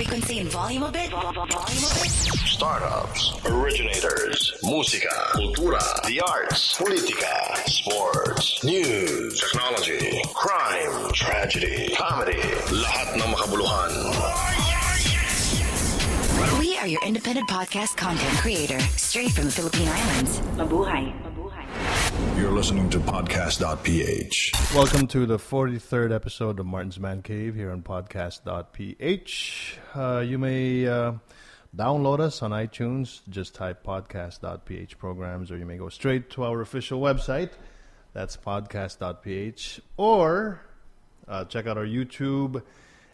frequency and volume a bit? Volume a bit? Startups, originators, musika, kultura, the arts, politika, sports, news, technology, crime, tragedy, comedy, lahat ng makabuluhan. We are your independent podcast content creator, straight from the Philippine Islands. Mabuhay. Mabuhay. You're listening to podcast.ph. Welcome to the 43rd episode of Martin's Man Cave here on podcast.ph. Uh, you may uh, download us on iTunes, just type podcast.ph programs, or you may go straight to our official website, that's podcast.ph, or uh, check out our YouTube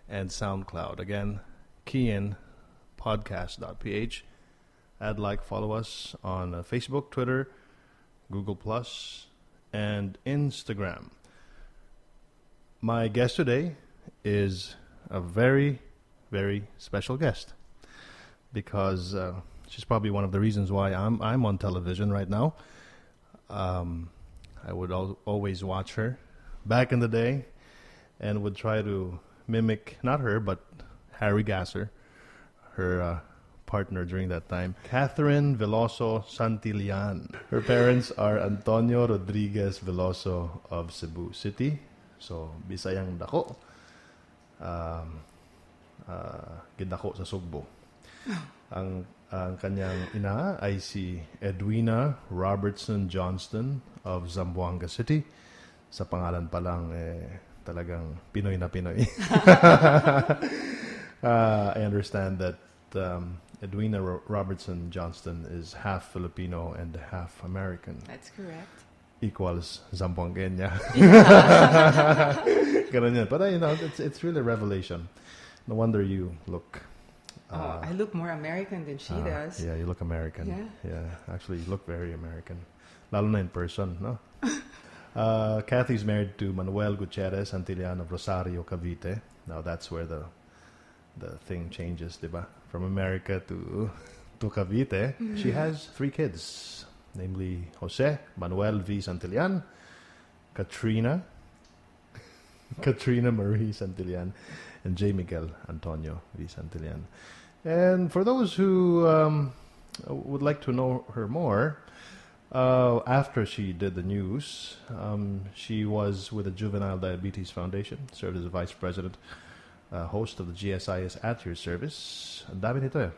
and SoundCloud. Again, key in podcast.ph. Add like, follow us on uh, Facebook, Twitter, Google Plus, and Instagram. My guest today is a very, very special guest because uh, she's probably one of the reasons why I'm I'm on television right now. Um, I would al- always watch her back in the day, and would try to mimic not her but Harry Gasser, her uh, partner during that time, Catherine Veloso Santillan. Her parents are Antonio Rodriguez Veloso of Cebu City, so Bisayang Dako. Um, uh, gidako sa Sugbo. Ang ang kanyang ina ay si Edwina Robertson Johnston of Zamboanga City. Sa pangalan pa lang eh talagang Pinoy na Pinoy. uh, I understand that um, Edwina Ro- Robertson Johnston is half Filipino and half American. That's correct. Equals Zamboangueña. Yun. But uh, you know, it's it's really a revelation. No wonder you look. oh, I look more American than she uh, does. Yeah, you look American. Yeah. Yeah, actually, you look very American. Lalo na in person, no? uh, Cathy's married to Manuel Gutierrez Santillan of Rosario, Cavite. Now that's where the the thing changes, diba? From America to to Cavite. She has three kids, namely Jose, Manuel V. Santillan, Katrina, Katrina Marie Santillan, and J. Miguel Antonio V. Santillan. And for those who um, would like to know her more, uh, after she did the news, um, she was with the Juvenile Diabetes Foundation, served as a vice president, uh, host of the GSIS at your service. Dami nito eh.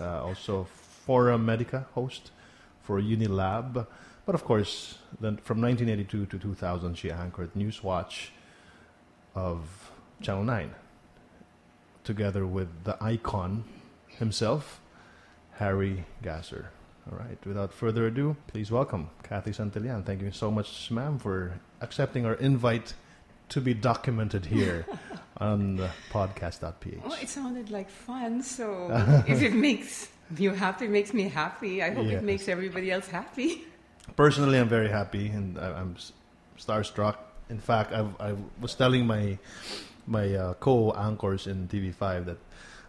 Uh, also, Forum Medica host for Unilab. But of course, then from 1982 to 2000, she anchored Newswatch of Channel 9 together with the icon himself, Harry Gasser. All right, without further ado, please welcome Cathy Santillan. Thank you so much, ma'am, for accepting our invite to be documented here on the podcast.ph. Oh, it sounded like fun. So if it makes you happy, it makes me happy. I hope Yes. it makes everybody else happy. Personally, I'm very happy and I- I'm s- starstruck. In fact, I've, I was telling my my uh, co-anchors in TV5 that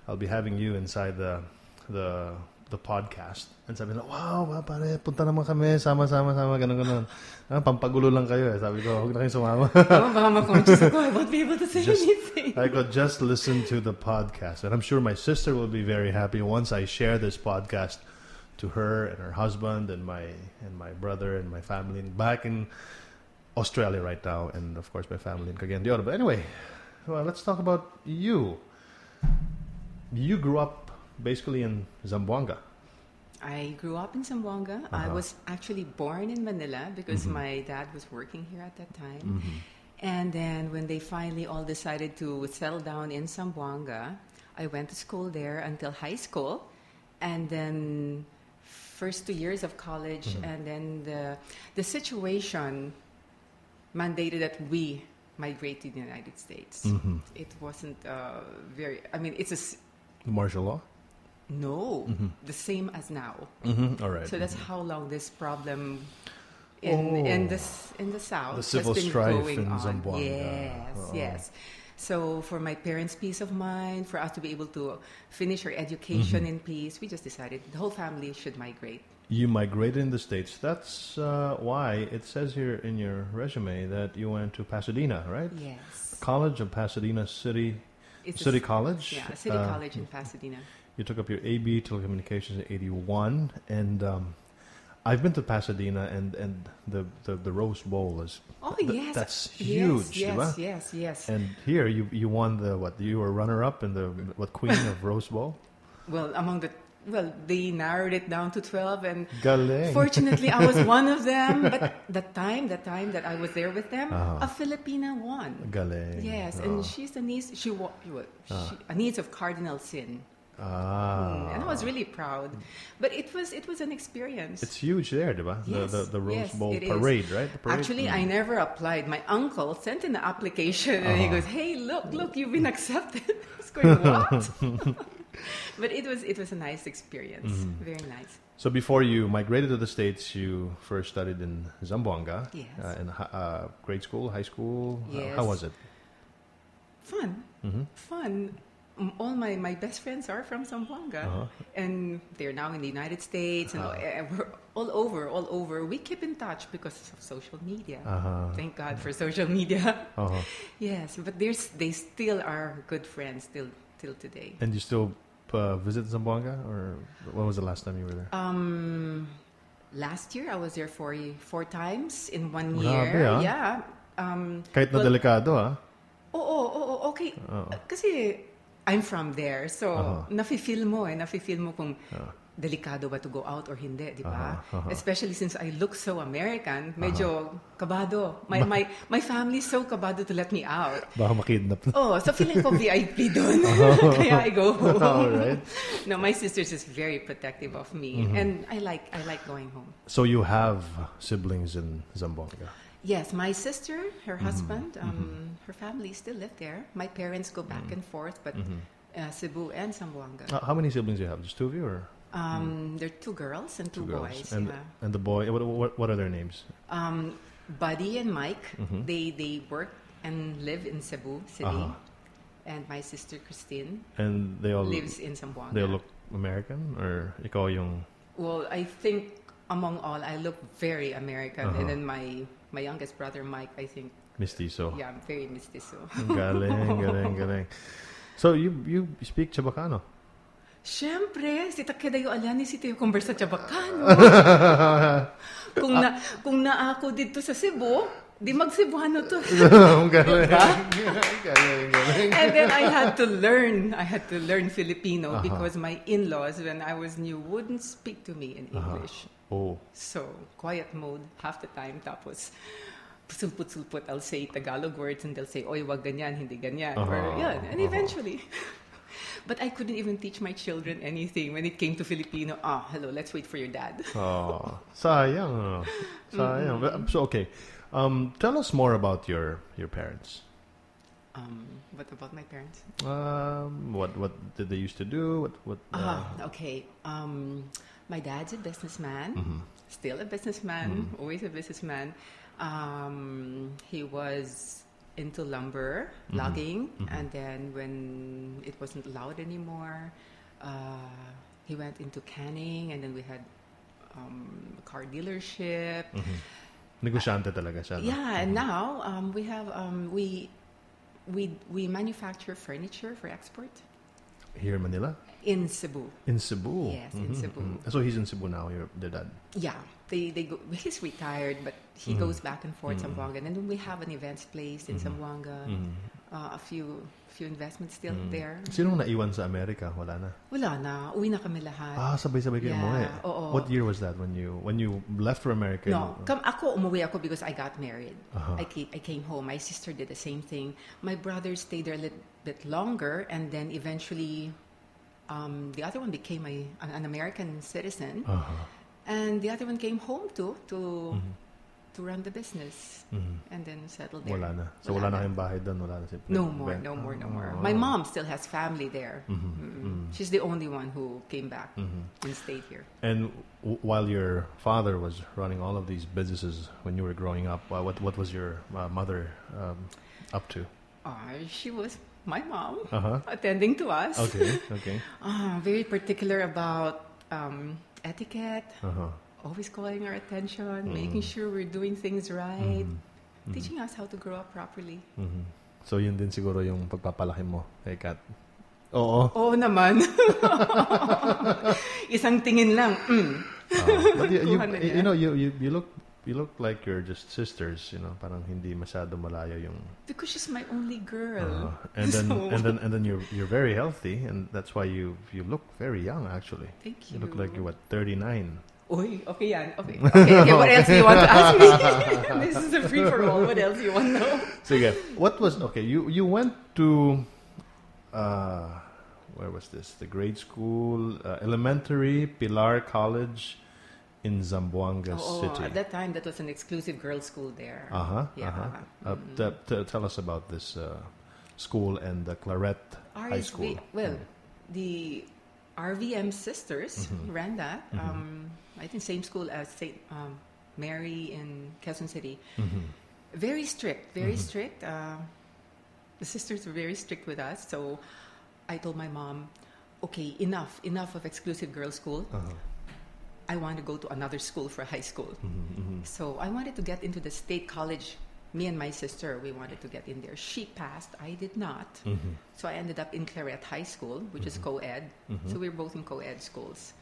I'll be having you inside the the the podcast. And sabi nila, wow, wow, pare, punta naman kami, sama-sama, sama, ganun, ganun. Ah, pampagulo lang kayo eh. Sabi ko, huwag na kayo sumama. oh, baka ma-conscious ako. I won't be able to say Just- anything. I could just listen to the podcast. And I'm sure my sister will be very happy once I share this podcast to her and her husband and my and my brother and my family back in Australia right now, and of course my family in Cagayan de Oro. But anyway, well, let's talk about you. You grew up basically in Zamboanga. I grew up in Zamboanga. I Uh-huh. was actually born in Manila because Mhm. my dad was working here at that time. Mm-hmm. And then when they finally all decided to settle down in Zamboanga, I went to school there until high school. And then first two years of college Mhm. and then the the situation mandated that we migrate to the United States. Mm-hmm. It wasn't uh, very I mean it's a Martial law. No, Mhm. the same as now. Mm-hmm. All right. So that's how long this problem in in Oh. this in the south The civil has been strife going in on. Zamboanga. Yes, Oh. yes. So for my parents' peace of mind, for us to be able to finish our education Mm-hmm. in peace, we just decided the whole family should migrate. You migrated in the States. That's uh, why it says here in your resume that you went to Pasadena, right? Yes. College of Pasadena City It's City s- College. Yeah, City Uh, College in Pasadena. You took up your AB telecommunications in '81, and um, I've been to Pasadena, and and the the, the Rose Bowl is Oh th- yes, that's huge, Yes, diba? yes, yes. And here you you won the what? You were runner up in the what Queen of Rose Bowl. well, among the well, they narrowed it down to twelve, and Galing. fortunately, I was one of them. But the time, the time that I was there with them, Uh-huh. a Filipina won. Galing. Yes, and she's a niece. She was she, a niece of Cardinal Sin, ah, and I was really proud. But it was it was an experience. It's huge there, diba? Yes, the, the the Rose yes, Bowl it is. parade, right? The parade? Actually, Mm. I never applied. My uncle sent in the application, and he Uh-huh. goes, "Hey, look, look, you've been accepted." I was going, "What?" but it was it was a nice experience, Mm-hmm. very nice. So before you migrated to the states, you first studied in Zamboanga. Yes. Uh, in uh, grade school, high school. Uh, Yes. how was it? Fun, Mhm. fun. All my, my best friends are from Zamboanga, Uh-huh. and they're now in the United States, and Ah. uh, we're all over, all over. We keep in touch because of social media. Uh-huh. Thank God for social media. Uh-huh. yes, but there's they still are good friends till till today. And you still uh, visit Zamboanga, or when was the last time you were there? Um, last year I was there for four times in one Grabe, year. ah. Yeah. Um, Kahit na well, delikado, ah. Oo, oo, oo, okay. Oo. Kasi I'm from there. So, Aha. nafe-feel mo eh. Nafe-feel mo kung Ah. Delikado ba to go out or hindi, di ba? Aha, aha. Especially since I look so American, medyo kabado. My, my, my family's so kabado to let me out. Baka makidnap. Oh, so feeling ko VIP doon. Kaya I go home. Alright. No, my sister's just very protective of me. Mm-hmm. And I like I like going home. So you have siblings in Zamboanga. Yes, my sister, her Mm-hmm. husband, um, her family still live there. My parents go back Mm-hmm. and forth, but uh, Cebu and Zamboanga. Uh, how many siblings do you have? Just two of you, or Um, there are two girls and two, two girls? boys. and yeah. and the boy. What, what what are their names? Um, Buddy and Mike, Mm-hmm. they they work and live in Cebu City, Uh-huh. and my sister Christine And they all lives in Zamboanga. they look American, or ikaw yung Well, I think among all, I look very American, Uh-huh. and then my my youngest brother Mike, I think, mestizo. yeah, I'm very mestizo. galing, galing, galing. So you you speak Chabacano? Siyempre, si Takedayo Alani, si Teo Conversa Chabacano. kung na kung na ako dito sa Cebu, di mag-Cebuano to. galing. galing, galing. and then I had to learn. I had to learn Filipino Uh-huh. because my in-laws, when I was new, wouldn't speak to me in Uh-huh. English. Oh, So, quiet mode half the time. Tapos, sulput-sulput, I'll say Tagalog words and they'll say, oy, wag ganyan, hindi ganyan. Or, Uh-huh. yun. And Uh-huh. eventually. But I couldn't even teach my children anything when it came to Filipino. Ah, hello, let's wait for your dad. oh, sayang. ano. Sayang. But, So okay, um, tell us more about your your parents. Um, what about my parents? Um, what what did they used to do? What what? Uh, Ah, okay. Um, my dad's a businessman, Mm-hmm. still a businessman, always a businessman. Um, he was into lumber, Mm-hmm. logging, and then when it wasn't allowed anymore, uh, he went into canning, and then we had um, a car dealership. Mm-hmm. Negosyante talaga siya. no? Yeah, and now um, we have um, we we we manufacture furniture for export Here in Manila, in Cebu. in Cebu. Yes, in Mhm, Cebu. mhm. So he's in Cebu now. Your the dad. Yeah, they they go. He's retired, but he goes back and forth to Zamboanga, and then we have an events place in Zamboanga. Uh, a few few investments still there. Sinong naiwan sa Amerika? Wala na. Wala na, uwi na kami lahat. Ah, sabay-sabay kayo Yeah, umuwi. oo. What year was that when you when you left for America? No, kam ako umuwi ako because I got married. Uh-huh. I came, I came home. My sister did the same thing. My brother stayed there a little bit longer, and then eventually, um, the other one became a, an, an American citizen, Uh-huh. And the other one came home too to to run the business, and then settled there. Mm-hmm. Wala na. So wala, na kayong bahay doon, wala na si No more, no more, no more. Oh. My mom still has family there. Mm. She's the only one who came back Mm-hmm. and stayed here. And w- while your father was running all of these businesses when you were growing up, uh, what what was your uh, mother um, up to? Uh, she was my mom, Uh-huh. attending to us. Okay, okay. Ah, very particular about um, etiquette, Uh-huh. always calling our attention, Mm. making sure we're doing things right, Mm-hmm. teaching us how to grow up properly. Mhm. So yun din siguro yung pagpapalaki mo kay Kat. Oo. Oo naman. Isang tingin lang. Mm. Uh, but you, you, niya. you know, you, you, you look you look like you're just sisters, you know, parang hindi masyado malayo yung Because she's my only girl. uh, and then So- and then and then you're you're very healthy and that's why you you look very young actually. Thank You You look like you're what 39. Uy, okay yan. Okay. okay, okay. What else do you want to ask me? this is a free for all. What else do you want to know? So yeah, What was okay? You you went to uh, where was this? The grade school, uh, elementary, Pilar College in Zamboanga Oh, City. at that time, that was an exclusive girls' school there. uh huh. Yeah. Uh-huh. Uh, t- t- tell us about this uh, school and the Claret High School. well, the RVM sisters Mm-hmm. ran that. Um, I think same school as St. Um, Mary in Quezon City. Mm-hmm. Very strict, very strict. Uh, the sisters were very strict with us. So I told my mom, okay, enough, enough of exclusive girls' school. Uh-huh. I want to go to another school for high school. Mm-hmm, So I wanted to get into the state college. Me and my sister, we wanted to get in there. She passed, I did not. Mm-hmm. So I ended up in Claret High School, which is co ed. Mm-hmm. So we were both in co ed schools.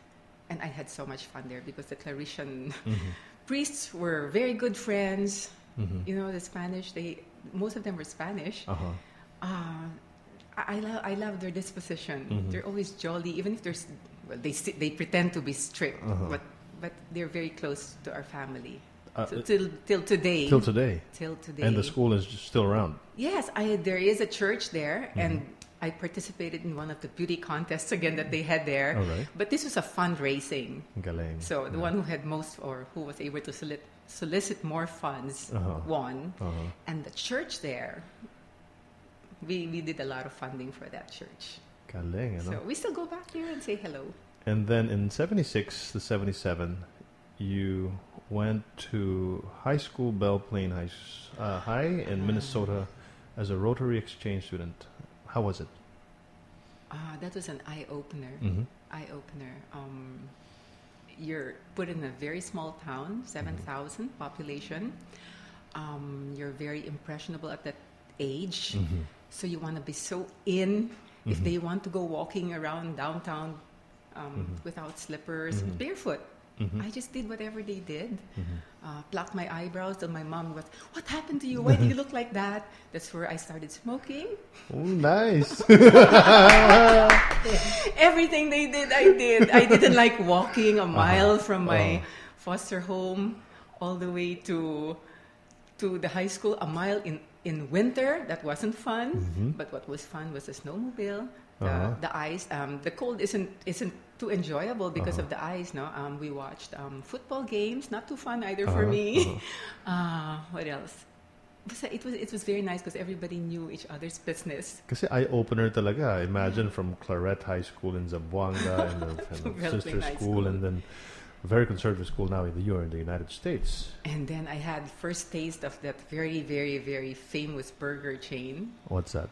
And I had so much fun there because the Claretian Mm-hmm. priests were very good friends. You know, the Spanish, they most of them were Spanish. Uh-huh. Uh, I, I love I love their disposition. Mm-hmm. They're always jolly, even if they're s- well, they they pretend to be strict, Uh-huh. but but they're very close to our family. Uh, so till till today. Till today. Till today. And the school is still around. Yes, I, there is a church there, Mm-hmm. and I participated in one of the beauty contests again that they had there. Right. But this was a fundraising. Galing. So the one who had most or who was able to solicit, solicit more funds Uh-huh. won. Uh-huh. And the church there, we, we did a lot of funding for that church. So we still go back there and say hello. And then in 76 to 77, you went to high school Belle Plaine High, uh, High in Minnesota as a Rotary Exchange student. How was it? Ah, that was an eye opener. Mhm. Eye opener. Um, you're put in a very small town, 7,000 population. Um, you're very impressionable at that age. So you want to be so in. If mm-hmm. they want to go walking around downtown um, mm-hmm. without slippers, mm-hmm. barefoot, I just did whatever they did. Uh, plucked my eyebrows. Till my mom was, "What happened to you? Why do you look like that?" That's where I started smoking. Oh, nice. Everything they did, I did. I didn't like walking a uh-huh. mile from my uh-huh. foster home all the way to to the high school. A mile in in winter that wasn't fun. But what was fun was the snowmobile, the, Uh-huh. the ice. Um, the cold isn't isn't too enjoyable because of the ice. No, um, we watched um, football games. Not too fun either for Uh-huh, me. Uh, what else? It was it was very nice because everybody knew each other's business. Kasi eye-opener talaga. Imagine from Claret High School in Zamboanga and the, and the sister school, School. and then very conservative school now in the in the United States. And then I had first taste of that very, very, very famous burger chain, What's that?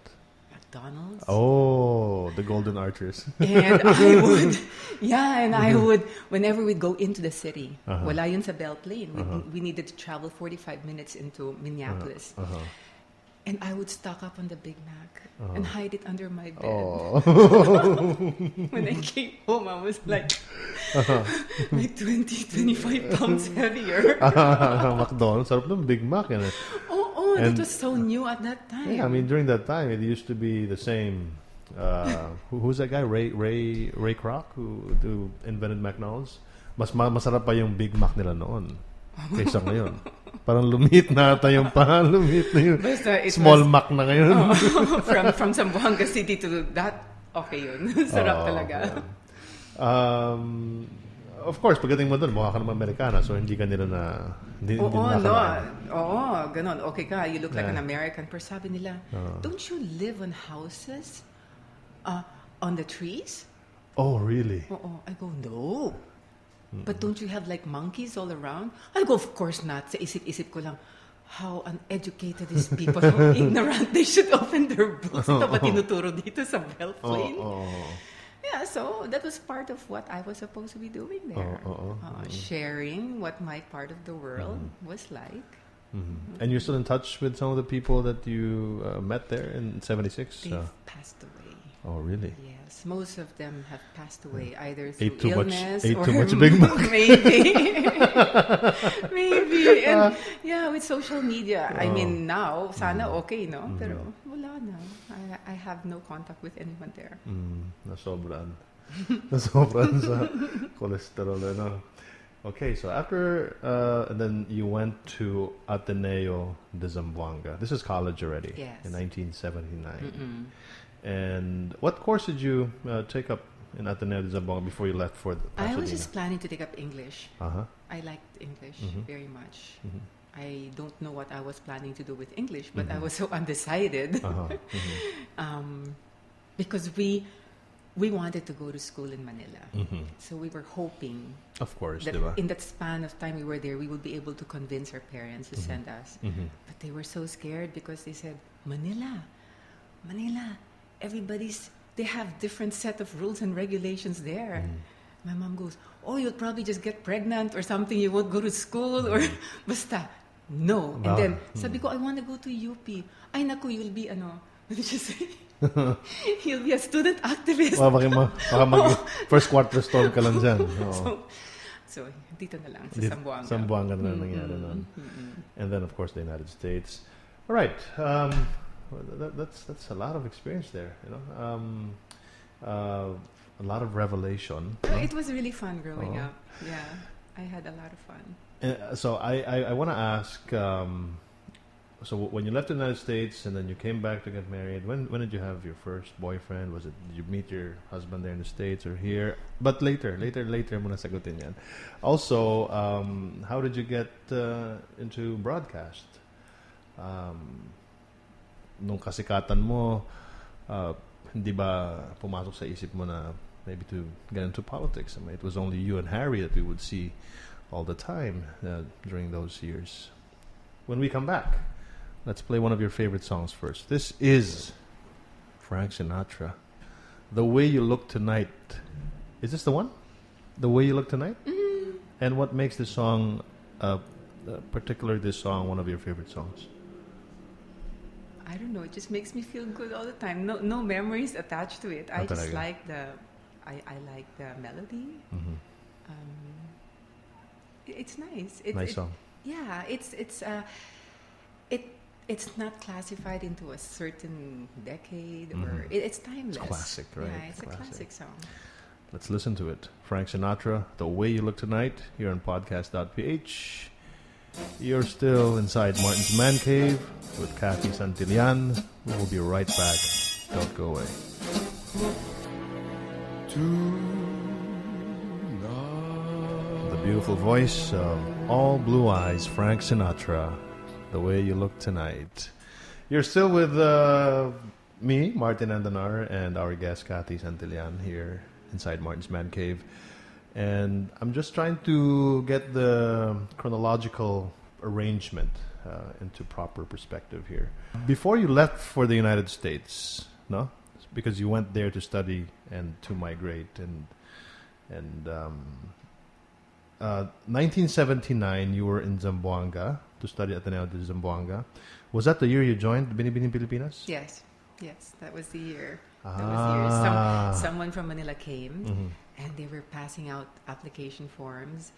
McDonald's. Oh, the Golden Archers. And I would, yeah, and I would, whenever we'd go into the city, Uh-huh. wala yun sa Belle Plaine, we, we needed to travel 45 minutes into Minneapolis. Uh-huh. And I would stock up on the Big Mac and hide it under my bed. Oh. When I came home, I was like, Uh-huh. like 20, 25 pounds heavier. McDonald's, sarap ng Big Mac. And, Oh, oh, And- that was so new at that time. yeah, I mean, during that time, it used to be the same. Uh, who, who's that guy? Ray Ray Ray Kroc, who, who invented McDonald's. Mas ma- masarap pa yung Big Mac nila noon kaysa ngayon. Parang lumit na ata yung pa, lumit na yung Basta it small was- Mac na ngayon. from from Zamboanga City to that, okay yun. Sarap Oo, talaga. yeah. Um, of course, pagdating mo doon, mukha ka naman Amerikana, so hindi ka nila na... Hindi, Oo, hindi no. Oo, ganon. Okay ka, you look like Yeah. an American. Pero sabi nila, don't you live on houses? Uh, on the trees? Oh, really? Oo. I go, no. But don't you have like monkeys all around? I go, of course not. Sa isip-isip ko lang, how uneducated these people, how ignorant they should open their books. Ito ba tinuturo dito sa Belle Oh, oh. Yeah, so that was part of what I was supposed to be doing there. Oo, Uh, sharing what my part of the world Mm-hmm. was like. Mhm. And you're still in touch with some of the people that you uh, met there in '76. They've Uh, passed away. oh, really? Yes, most of them have passed away either Hmm. Ate through too much- illness ate or too much Big Mac. maybe, maybe. Uh. And yeah, with social media, I Oh. mean now, sana Mm-hmm. okay, no? Pero wala na. I, I have no contact with anyone there. Mm, nasobran. nasobran sa cholesterol. Ano. Okay, so after, uh, and then you went to Ateneo de Zamboanga. This is college already. Yes. In 1979. Mm-mm. And what course did you uh, take up in Ateneo de Zamboanga before you left for the I was just planning to take up English. Uh-huh. I liked English Mhm. very much. Mhm. I don't know what I was planning to do with English, but I Mhm. was so undecided Uh-huh. mhm, um, because we we wanted to go to school in Manila. mhm. So we were hoping Of course, that diba? in that span of time we were there, we would be able to convince our parents to Mhm. send us. Mhm. But they were so scared because they said, Manila, Manila, everybody's, they have different set of rules and regulations there. Mhm. My mom goes, oh, you'll probably just get pregnant or something. You won't go to school or basta. No. Wow. And then, Mm. sabi ko, I want to go to UP. Ay, naku, you'll be, ano, what did you say? you'll be a student activist. Baka, baka, ma- baka mag first quarter storm ka lang dyan. Oo. So, so, dito na lang sa Di- Zamboanga. Zamboanga na Mm-mm, nangyari nun. mm-mm. And then, of course, the United States. All right. Um, that, that's that's a lot of experience there. You know, um, uh, a lot of revelation. It was really fun growing Oh. up. Yeah, I had a lot of fun. Uh, so I I, I want to ask. Um, so when you left the United States and then you came back to get married, when when did you have your first boyfriend? Was it did you meet your husband there in the states or here? But later, later, later, muna sagutin yan. Also, um, how did you get uh, into broadcast? Um, nung kasikatan mo, uh, hindi ba pumasok sa isip mo na maybe to get into politics? I mean, it was only you and Harry that we would see all the time uh, during those years. When we come back, let's play one of your favorite songs first. This is Frank Sinatra. The Way You Look Tonight. Is this the one? The Way You Look Tonight? And what makes this song, uh, uh, particularly this song, one of your favorite songs? I don't know. It just makes me feel good all the time. No, no memories attached to it. I just like the, I, I like the melody. hmm Um, it- it's nice. It, nice it- song. Yeah, it's it's uh, it it's not classified into a certain decade or Mhm. it, it's timeless. classic, right? Yeah, it's Classic. a classic song. Let's listen to it. Frank Sinatra, The Way You Look Tonight, here on podcast.ph. You're still inside Martin's Man Cave with Cathy Santillan. We'll be right back. Don't go away. The beautiful voice of Ol' Blue Eyes, Frank Sinatra, The Way You Look Tonight. You're still with uh, me, Martin Andanar, and our guest, Cathy Santillan, here inside Martin's Man Cave. And I'm just trying to get the chronological arrangement uh, into proper perspective here. Before you left for the United States, no? Because you went there to study and to migrate and and um, uh, 1979 you were in Zamboanga to study at Ateneo de Zamboanga. Was that the year you joined Binibining Pilipinas? Yes, yes, that was the year. That was the year. Some, Ah. someone from Manila came Mhm. And they were passing out application forms,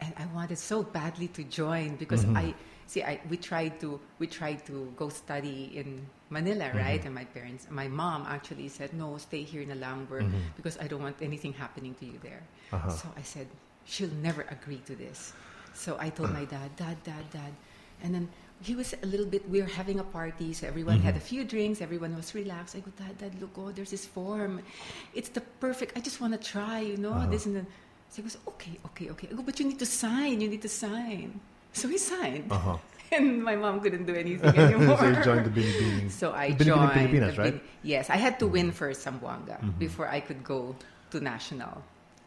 and I wanted so badly to join because Mhm. I see. I we tried to we tried to go study in Manila, right? Mhm. And my parents, my mom actually said, "No, stay here in Alambur Mhm. because I don't want anything happening to you there." Uh-huh. So I said, she'll never agree to this. So I told my dad, Dad, Dad, Dad. And then he was a little bit, we were having a party, so everyone had a few drinks, everyone was relaxed. I go, Dad, Dad, look, oh, there's this form. It's the perfect, I just want to try, you know, Uh-huh. this and then. So he goes, okay, okay, okay. I go, but you need to sign, you need to sign. So he signed. Uh-huh. And my mom couldn't do anything anymore. so you joined the Binibining. So I the Binibining joined. Pilipinas, the right? Mm-hmm. Yes, I had to win first Zamboanga before I could go to national.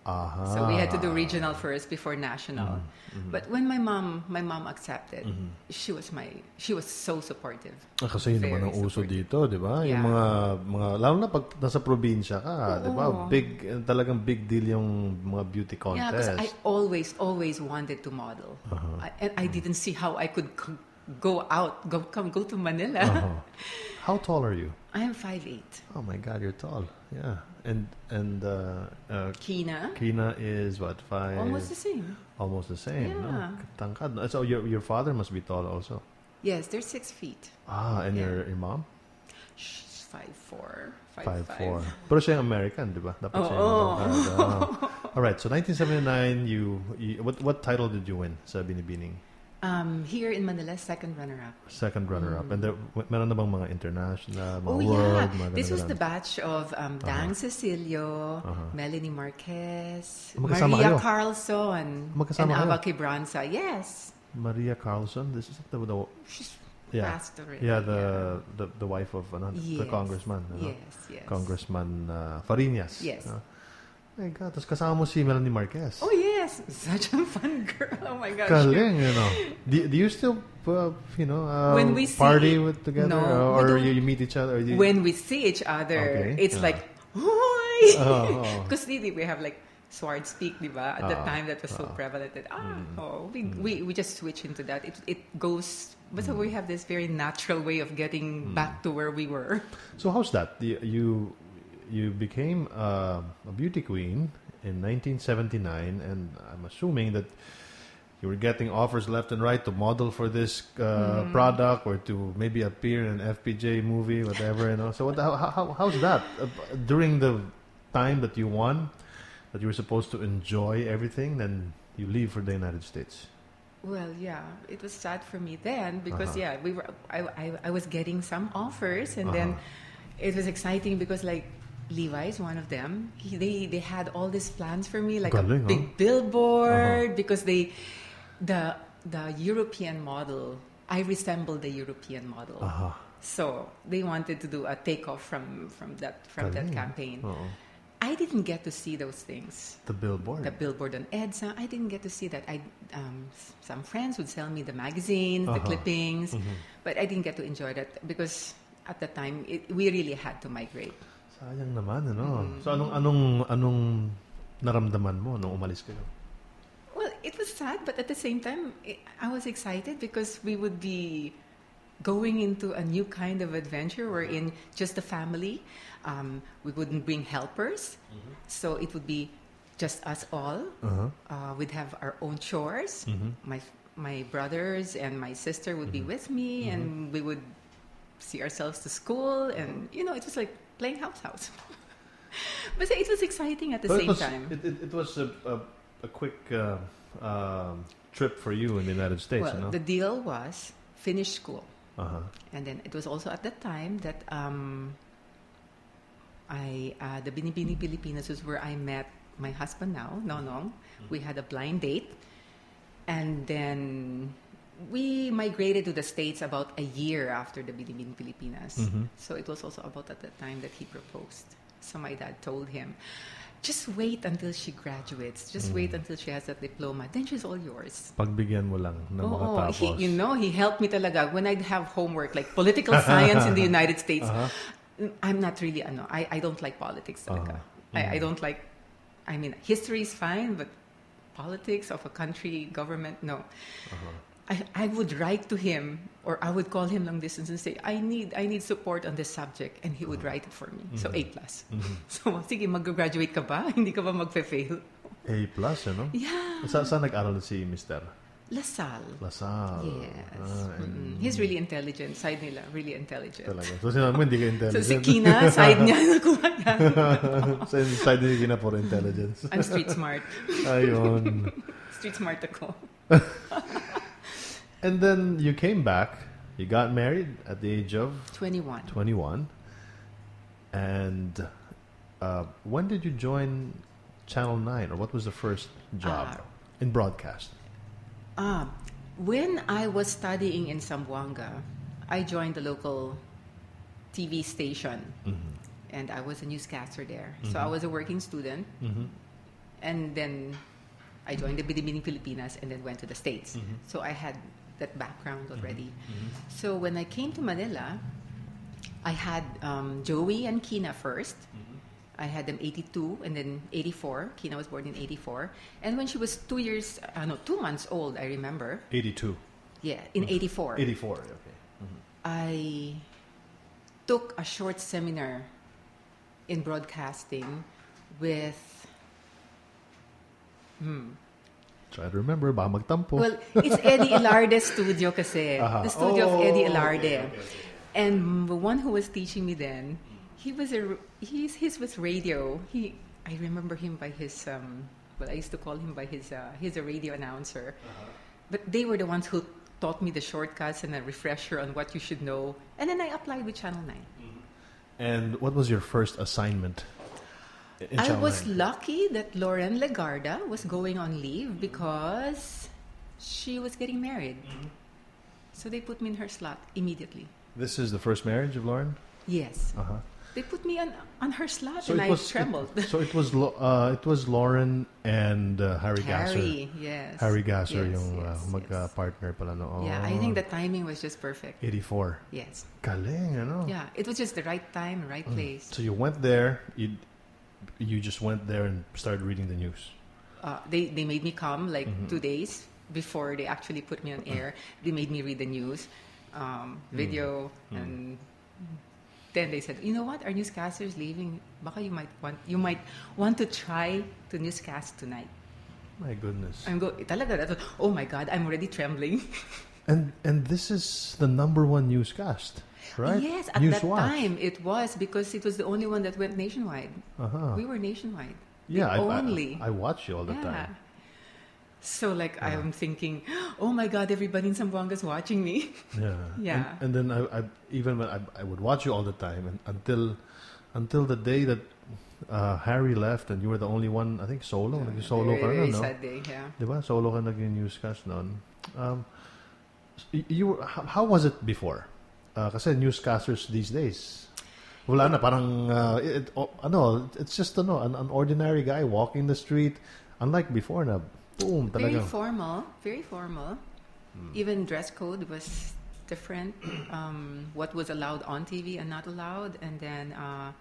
Aha. So we had to do regional first before national. Mm-hmm. But when my mom, my mom accepted, she was my, she was so supportive. Ah, kasi yun naman ang uso dito, di ba? Yung mga, mga, lalo na pag nasa probinsya ka, di ba? Big, talagang big deal yung mga beauty Yeah, because. I always, always wanted to model, Uh-huh. I, and I didn't see how I could c- go out, go come, go to Manila. Uh-huh. How tall are you? I am 5'8". Oh my God, you're tall. Yeah. And, and, uh, uh, Kina, Kina is what, five? almost the same. Almost the same. Yeah. Tangkad. So your, your father must be tall also. Yes, they're six feet. Ah, and Yeah. your, your mom? She's five four, five Five, four. Pero siya American, di ba? Dapat Oo. siya yung matangkad. Ah. All right, so 1979, you, you what what title did you win sa Binibining? Um, here in Manila, second runner-up. Second runner-up. And there, meron na bang mga international, mga Oh world, yeah, mga this was the batch of um, Dan Cecilio, Melanie Marquez, Magkasama Maria kayo? Carlson, Magkasama and? Ava Quebranza. Yes, Maria Carlson, this is the, the she's yeah. passed already. Yeah, the, the the wife of ano, the Yes. congressman. ano? Yes, yes. Congressman uh, Farinas. Yes. Ah. My God, tapos kasama mo si Melanie Marquez. Oh yes, such a fun girl. Oh my gosh. Galing, you know. Do, do you still, uh, you know, uh, When we see- party with together, No, or, or you, you meet each other? You, When we see each other, Okay, it's yeah. like, Hoy! Oh, oh. Because we have like sword speak, di ba? At the Ah, time, that was so prevalent that, ah, Mm. oh, we, we, we just switch into that. It, it goes, but so we have this very natural way of getting Mm. back to where we were. So how's that? You you, you became uh, a beauty queen in 1979, and I'm assuming that you were getting offers left and right to model for this uh, product or to maybe appear in an FPJ movie, whatever. You know. So what, how, how how's that uh, during the time that you won, that you were supposed to enjoy everything, then you leave for the United States. Well, yeah, it was sad for me then because Uh-huh. yeah, we were I, I, I was getting some offers and then Uh-huh. it was exciting because like Levi is one of them. He, they they had all these plans for me like Galing, a huh? big billboard Uh-huh. because they the the European model. I resemble the European model. Aha. So they wanted to do a takeoff from from that from that Galing. campaign. Oo. I didn't get to see those things The billboard. the billboard on EDSA. I didn't get to see that. I um, some friends would sell me the magazines, the Uh-huh. clippings, but I didn't get to enjoy that because at the time it, we really had to migrate. Sayang naman, ano? Mm-hmm. So anong anong anong naramdaman mo nung umalis kayo? Well, it was sad, but at the same time, i I was excited because we would be going into a new kind of adventure. We're in just a family. Um, we wouldn't bring helpers, so it would be just us all. Uh-huh. Uh, we'd have our own chores. My my brothers and my sister would be with me, and we would see ourselves to school, and you know, it was like playing house house. but it was exciting at the But same it was, time. It, it, it was a, a, a quick uh, um, trip for you in the United States, well, you know? the deal was finish school, uh-huh. and then it was also at that time that um, I uh, the Binibini Pilipinas was where I met my husband now, Nonong. We had a blind date, and then we migrated to the states about a year after the Binibini Pilipinas. So it was also about at that time that he proposed. So my dad told him. Just wait until she graduates. Just wait until she has that diploma. Then she's all yours. Pagbigyan mo lang ng mga tapos. he, you know, he helped me talaga when I'd have homework like political science in the United States. Uh-huh. I'm not really ano, I I don't like politics talaga. Uh-huh. I, I Mm-hmm. don't like I mean, history is fine, but politics of a country, government, no. Uh-huh. I, I would write to him or I would call him long distance and say, I need I need support on this subject and he would Uh-huh. write it for me. So Mm-hmm. A plus. So sige, mag-graduate ka ba? Hindi ka ba magfe-fail? A plus, ano? Yeah. Sa, saan nag-aral si Mr. Lasal. Lasal. Yes. Ah, and Mm, He's really intelligent. Side nila, really intelligent. talaga. So sinabi mo, hindi ka So intelligent. si Kina, side niya, nakuha niya. Sa side ni Kina for intelligence. I'm street smart. Ayun. Street smart ako. And then you came back. You got married at the age of 21. 21. And uh, when did you join Channel 9? Or what was the first job Ah. in broadcast? Ah, when I was studying in Zamboanga, I joined the local TV station. Mm-hmm. And I was a newscaster there. So I was a working student. And then I joined the Binibining Pilipinas and then went to the States. So I had that background mm-hmm. already. Mm-hmm. So when I came to Manila, I had um, Joey and Kina 1st mm-hmm. I had them 82 and then 84. Kina was born in 84. And when she was two years, uh, no, two months old, I remember. 82. Yeah, in 84. 84, okay. I took a short seminar in broadcasting with hmm, Try to remember, baka magtampo. well, it's Eddie Ilarde's studio kasi. Aha. The studio of Oh, Eddie okay, Ilarde. okay, okay, And the one who was teaching me then, he was a he's he's with radio. He I remember him by his um well I used to call him by his uh, he's a radio announcer. Uh-huh. But they were the ones who taught me the shortcuts and a refresher on what you should know. And then I applied with Channel 9. and what was your first assignment? I was lucky that Loren Legarda was going on leave because she was getting married. Mm-hmm. So they put me in her slot immediately. This is the first marriage of Loren? Yes. Uh-huh. They put me on, on her slot So and I was trembled. It, so it was Lo- uh, it was Loren and uh, Harry, Gasser. Harry, yes. Harry Gasser Yes, yung uh, yes, yes. magka-partner pala no. Yeah, I think the timing was just perfect. 84. Yes. Galing, ano? Yeah, it was just the right time, right Mm. place. So you went there, you you just went there and started reading the news. Uh, they, they made me come like Mm-hmm. two days before they actually put me on air. They made me read the news, um, Mm. video, and then they said, "You know what? Our newscaster is leaving. Baka you might want you might want to try to newscast tonight." My goodness. I'm go talaga. Oh my God! I'm already trembling. And and this is the number one newscast, right? Yes, at News that Watch. time it was because it was the only one that went nationwide. Uh-huh. We were nationwide. yeah, the I, only. I, I watch you all the yeah. time. So like I'm thinking, oh my God, everybody in Zamboanga's watching me. Yeah. Yeah. And, and then I, I even when I, I would watch you all the time and until until the day that uh, Harry left and you were the only one, I think solo, naging solo ka very, very no? sad day. Yeah. Diba? Solo ka naging newscast noon. Um, you were, how, how was it before? Uh, kasi newscasters these days, wala na parang uh, it, oh, ano, it's just ano, an, an ordinary guy walking the street. Unlike before na boom Very formal. Very formal. Hmm. Even dress code was different. Um, what was allowed on TV and not allowed, and then uh,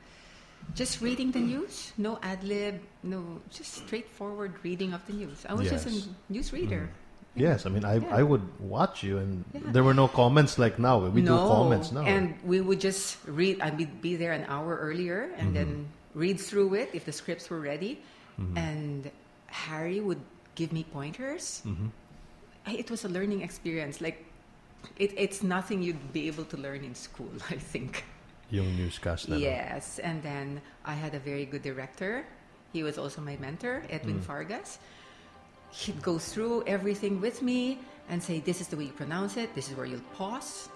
just reading the news. No ad lib. No, just straightforward reading of the news. I was just a news reader. Yes, I mean I Yeah. I would watch you and Yeah. there were no comments like now. We do comments now. and we would just read. I'd be, be there an hour earlier and then Mm-hmm. read through it if the scripts were ready, and Harry would give me pointers. Mm-hmm. It was a learning experience. Like, it, it's nothing you'd be able to learn in school. I think. yung newscast no? Yes, and then I had a very good director. He was also my mentor, Edwin Mm. Fargas. He'd go through everything with me and say, "This is the way you pronounce it. This is where you'll pause."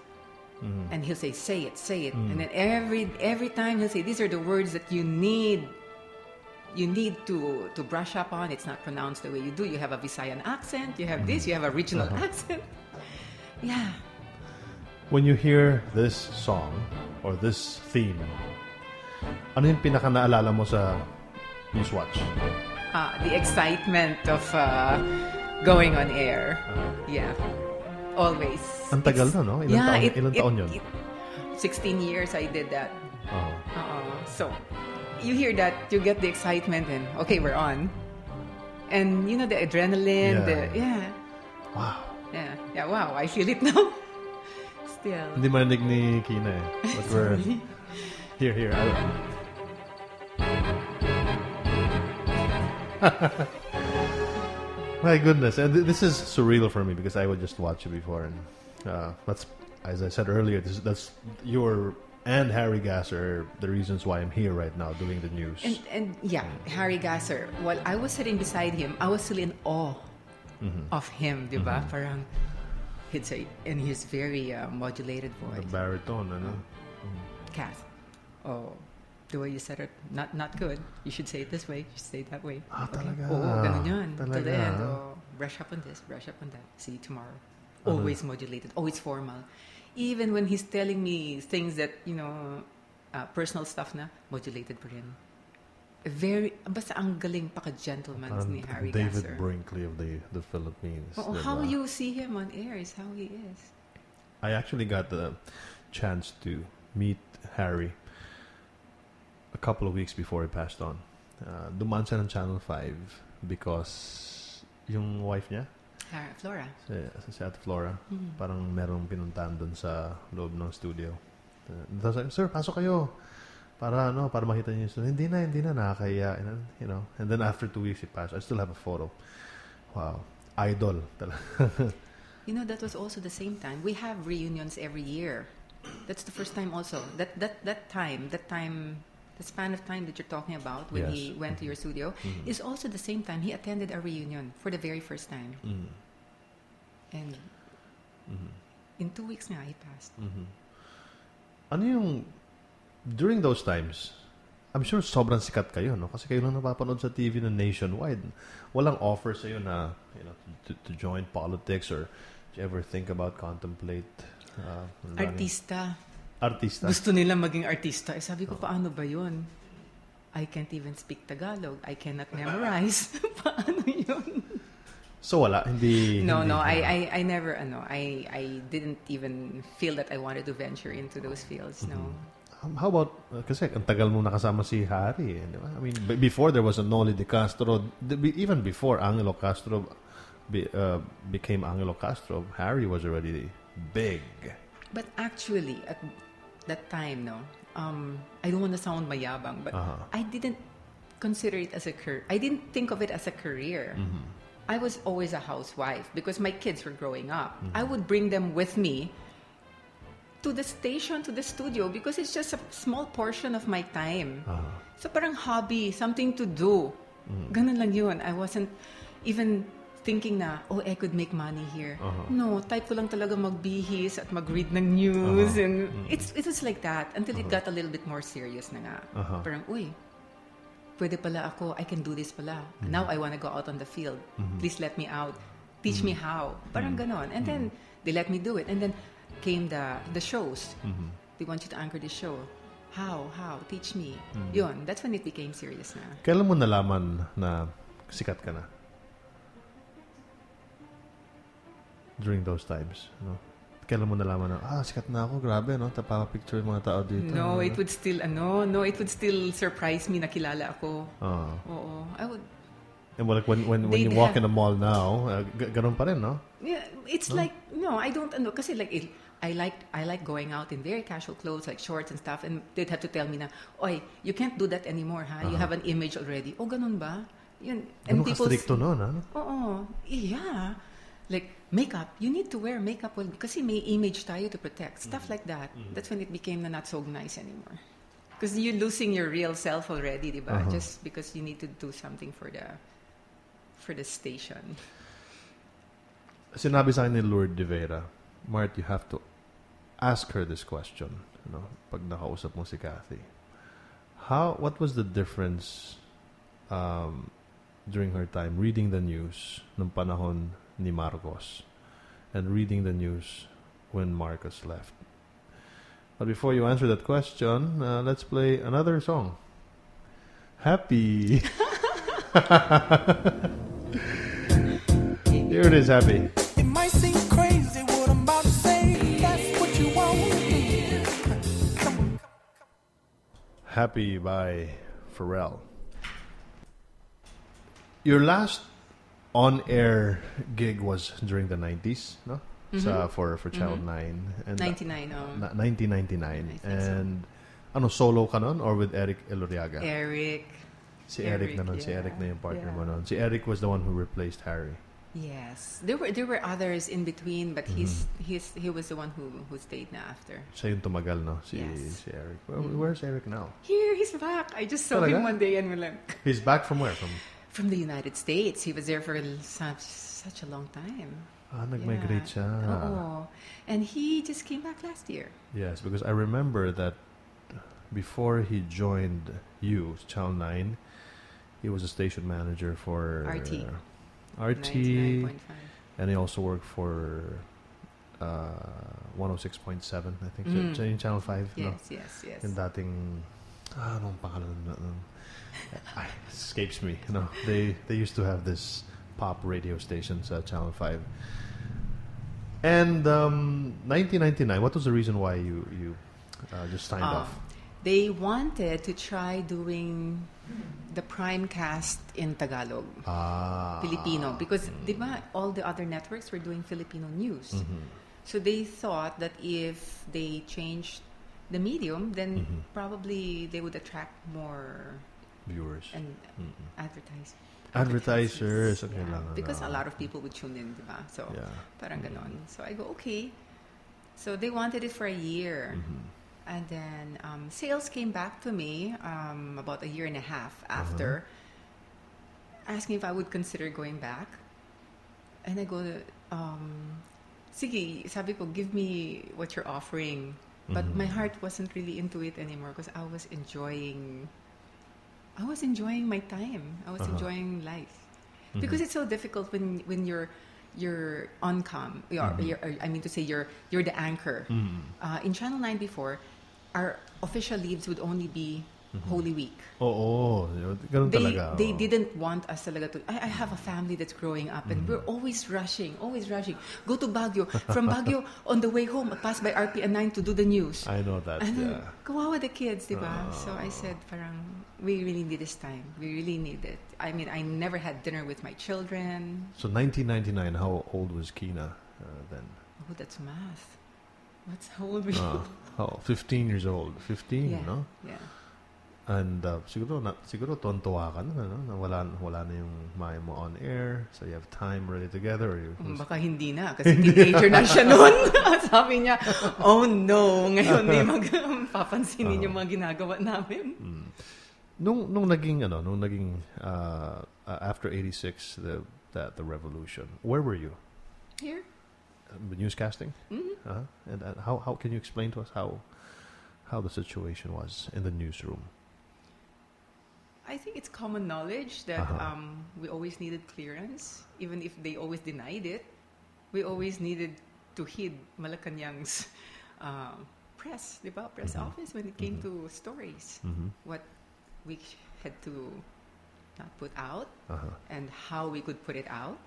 Mm-hmm. And he'll say, "Say it, say it." Mm. And then every every time he'll say, "These are the words that you need." You need to, to brush up on. It's not pronounced the way you do. You have a Visayan accent. You have this. You have a regional Uh-huh. accent. Yeah. When you hear this song or this theme, ano yung pinaka naalala mo sa Newswatch? Uh, the excitement of uh, going on air. Yeah, always. Ang tagal na, no? Ilang taon- ilang taon yun? 16 years I did that. Oh. Uh, so, you hear that, you get the excitement and, okay, we're on. And, you know, the adrenaline, Yeah. the, yeah, Wow. yeah, yeah, wow, I feel it now. Still. Hindi marinig ni Kina eh. But we're... Here, here. I- My goodness, and th- this is surreal for me because I would just watch you before, and uh, that's as I said earlier. This, that's your and Harry Gasser are the reasons why I'm here right now doing the news. And, and yeah, Harry Gasser, while I was sitting beside him, I was still in awe Mm-hmm. of him, di ba? Parang, he'd say, in his very uh, modulated the voice, baritone, ano? Kath, oh, the way you said it, not not good. You should say it this way, you should say it that way. Ah, talaga. Oo, ganun yun. Till the Talaga. end, oh, brush up on this, brush up on that. See you tomorrow. Always modulated, always formal. Even when he's telling me things that, you know, uh, personal stuff na, modulated pa rin. Very, basta ang galing paka-gentleman Parang ni Harry David Gasser. Brinkley of the the Philippines. Diba? how you see him on air is how he is. I actually got the chance to meet Harry a couple of weeks before he passed on. Uh, dumaan siya ng Channel 5 because yung wife niya, Har- Flora. si, si Ate Flora, Mhm. parang merong pinuntahan doon sa loob ng studio. Uh, tapos sir, pasok kayo. Para ano, para makita niyo studio. Hindi na, hindi na, nakakaya. And you know, and then after two weeks, he passed. I still have a photo. Wow. Idol. talaga. You know, that was also the same time. We have reunions every year. That's the first time also. That that that time, that time, the span of time that you're talking about when Yes. he went to your studio Mhm. is also the same time he attended a reunion for the very first time. Mm. And Mhm. in two weeks nga, he passed. Mhm. Ano yung during those times? I'm sure sobrang sikat kayo, no? Kasi kayo lang napapanood sa TV na nationwide. Walang offer sa iyo na, you know, to, to join politics or you ever think about contemplate uh? Artista. Artista. Gusto nila maging artista. Eh, sabi ko, paano ba yun? I can't even speak Tagalog. I cannot memorize. paano yun? So wala, hindi No, hindi, no, I, I, I never, ano, I, I didn't even feel that I wanted to venture into those fields. No. Um, how about, uh, kasi ang tagal mo nakasama si Harry, eh, di ba? I mean, b- before there was a Noli de Castro, be- even before Angelo Castro be, uh, became Angelo Castro, Harry was already big. But actually, at that time, no, um, I don't want to sound mayabang, but Uh-huh. I didn't consider it as a career. I didn't think of it as a career. Mm-hmm. I was always a housewife because my kids were growing up. Mm-hmm. I would bring them with me to the station, to the studio, because it's just a small portion of my time. Uh, So parang hobby, something to do. Mm. Ganun lang yun. I wasn't even thinking na, oh, I could make money here. Uh-huh. No, type ko lang talaga magbihis at mag-read ng news. Uh-huh. And it's, it was like that until it got a little bit more serious na nga. Uh-huh. Parang, uy, pwede pala ako, I can do this pala. Now I want to go out on the field. Please let me out. Teach me how. Parang ganon. And then they let me do it. And then came the the shows. They want you to anchor the show. How? How? Teach me. Yun. That's when it became serious na. kailan mo nalaman na sikat ka na? During those times, no? Kailan mo nalaman na, ah, sikat na ako, grabe, no? Tapapapicture yung mga tao dito. No, it would still, ano, no, it would still surprise me na kilala ako. Ah. Oo. I would, And well, like when, when, when you walk have- in the mall now, uh, g- ganun pa rin, no? Yeah, it's like no, I don't know kasi like it, I like I like going out in very casual clothes like shorts and stuff and they'd have to tell me na, "Oy, you can't do that anymore, ha? You have an image already." Oh, ganun ba? Yun. Ganun ka people stricto nun, ha? Oo. Yeah. Like makeup, you need to wear makeup well kasi may image tayo to protect. Stuff like that. That's when it became na not so nice anymore. Because you're losing your real self already, di ba? Uh-huh. Just because you need to do something for the for the station. Sinabi sa akin ni Lourdes de Vera, Mart, you have to ask her this question, you know, pag nakausap mo si Cathy. How, what was the difference um, during her time reading the news nung panahon ni Marcos and reading the news when Marcos left? But before you answer that question, uh, let's play another song. Happy. Here it is, Happy. It might seem crazy what I'm about to say. That's what you want to do. Happy by Pharrell. Your last on-air gig was during the 90s, no? Mm-hmm. Sa, for for Channel mm-hmm. 9 and uh, 99, oh. na- 1999 I think so. and ano solo ka nun or with Eric Eloriaga? Eric. si Eric, Eric, na nun, si. Eric na yung partner Yeah. mo nun. Si Eric was the one who replaced Harry. Yes. There were there were others in between, but he's Mm-hmm. he's he was the one who who stayed na after. Siya yung tumagal, no? Si, Yes. si Eric. Where, mm-hmm. where's Eric now? Here, he's back. I just saw Talaga? him one day and we're like, He's back from where? From from the United States. He was there for such such a long time. ah, nag-migrate siya. Oo. And he just came back last year. Yes, because I remember that before he joined you, Channel 9, he was a station manager for RT. RT, and he also worked for uh, 106.7, I think. Mm. So, Channel 5, no? Yes, yes, yes. Yung dating ah, anong pangalan na- ng- Ay, escapes me. You know, they they used to have this pop radio station sa Channel Five. And um, 1999. What was the reason why you you uh, just signed Um, off? They wanted to try doing the prime cast in Tagalog, Ah, Filipino, because ba, all the other networks were doing Filipino news. Mm-hmm. So they thought that if they changed the medium, then Mm-hmm. probably they would attract more viewers, and advertise. advertisers. advertisers. Okay Yeah, because a lot of people would tune in, di ba? So, Yeah. parang ganon. So I go, okay. So they wanted it for a year. Mm-hmm. And then um, sales came back to me um, about a year and a half Uh-huh. after, asking if I would consider going back. And I go, um, sige, sabi ko, give me what you're offering. But Mm-hmm. my heart wasn't really into it anymore because I was enjoying, I was enjoying my time. I was Uh-huh. enjoying life. Mm-hmm. Because it's so difficult when when you're you're on cam. You're, Mm-hmm. you're, I mean to say you're you're the anchor. Uh, in Channel 9 before, our official leaves would only be Holy Week. Oo, ganun They, Mm-hmm. talaga. they didn't want us talaga to. I, I have a family that's growing up and we're Mm-hmm. always rushing, always rushing. Go to Baguio. From Baguio, on the way home, pass by RPN 9 to do the news. I know that. And then, yeah. kawawa the kids, di ba? So I said, parang, we really need this time. We really need it. I mean, I never had dinner with my children. So 1999. How old was Kina uh, then? Oh, that's math. What's how old were you? Uh, oh, 15 years old. 15, yeah. no? Yeah. And uh, siguro na, siguro tuwan-tuwa ka na, no? na wala, wala na yung maya mo on air, so you have time really together. Or you, Um, Baka hindi na, kasi teenager na siya noon. Sabi niya, oh no, ngayon may mag papansinin yung mga ginagawa namin. nung nung naging ano, nung naging uh, uh, after 86 the that the revolution. Where were you? Here? Uh, newscasting? Mhm. Uh, and uh, how how can you explain to us how how the situation was in the newsroom? I think it's common knowledge that Uh-huh. um, we always needed clearance, even if they always denied it. We always needed to heed Malacanang's uh, press, the? Press Mm-hmm. office when it came to stories. Mhm. What we had to not put out Uh-huh. and how we could put it out.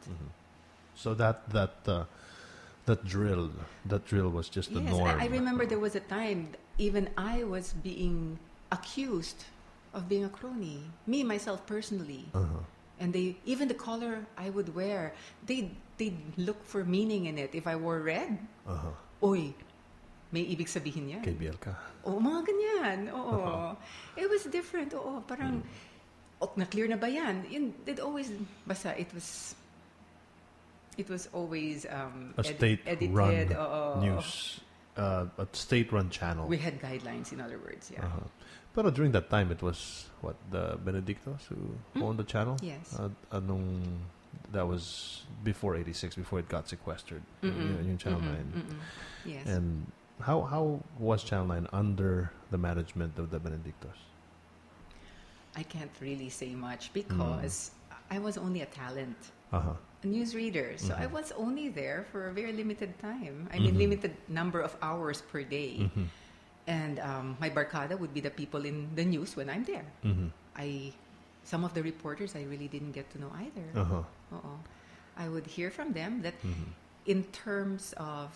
So that that uh, that drill that drill was just the yes, norm. I, I remember there was a time even I was being accused of being a crony. Me myself personally. Uh-huh. And they even the color I would wear, they they look for meaning in it. If I wore red, Uh-huh. oy, may ibig sabihin yan. KBL ka. Oo, mga ganyan. Oo. It was different. Oo, parang, Hmm. oh, na-clear na ba yan? Yun, it always, basta it was, it was always um, A state-run news, uh, a state-run channel. We had guidelines, in other words, yeah. Uh-huh. But during that time, it was what the Benedictos who owned the channel. Yes. Uh, anong that was before '86, before it got sequestered. Mm-mm. Yung, Channel Mm-mm, Nine. mm-mm. Yes. And how how was Channel Nine under the management of the Benedictos? I can't really say much because I was only a talent. Uh huh. a newsreader. So Mm-hmm. I was only there for a very limited time. I mean, limited number of hours per day. Mm-hmm. And um, my barcada would be the people in the news when I'm there. Mm-hmm. I, some of the reporters I really didn't get to know either. Uh huh. Oo. I would hear from them that Mm-hmm. in terms of